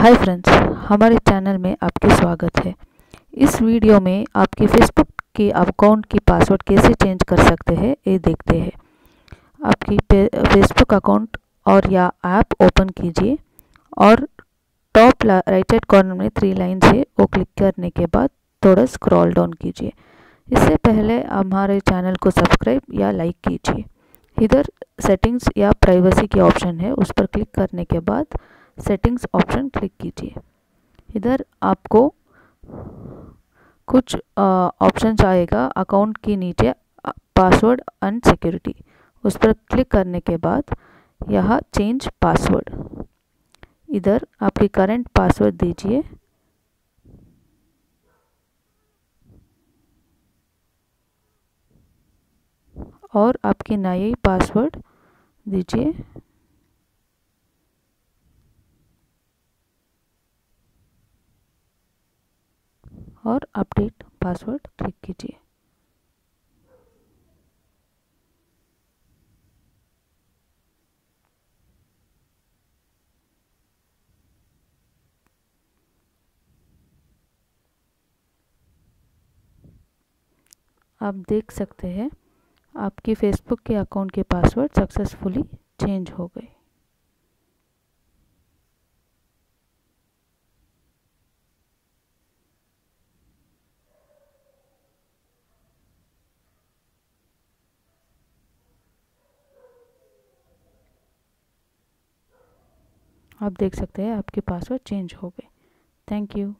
Hi friends हमारे channel में आपके स्वागत है। इस वीडियो में आपके फेसबुक के अकाउंट की पासवर्ड कैसे चेंज कर सकते हैं, ये देखते हैं। आपकी फेसबुक अकाउंट और या ऐप ओपन कीजिए और टॉप राइट साइड कॉर्नर में थ्री लाइन है, वो क्लिक करने के बाद थोड़ा स्क्रॉल डाउन कीजिए। इससे पहले हमारे चैनल को सब्सक्राइब या लाइक कीजिए। इधर सेटिंग्स या प्राइवेसी के ऑप्शन है, उस पर क्लिक करने के बाद सेटिंग्स ऑप्शन क्लिक कीजिए। इधर आपको कुछ ऑप्शन आएगा अकाउंट के नीचे पासवर्ड एंड सिक्योरिटी उस पर क्लिक करने के बाद यह चेंज पासवर्ड इधर आपकी करंट पासवर्ड दीजिए। और आपकी नई पासवर्ड दीजिए। और अपडेट पासवर्ड क्लिक कीजिए। आप देख सकते हैं, आपकी फेसबुक के अकाउंट के पासवर्ड सक्सेसफुली चेंज हो गए। आप देख सकते हैं आपके पासवर्ड चेंज हो गए। Thank you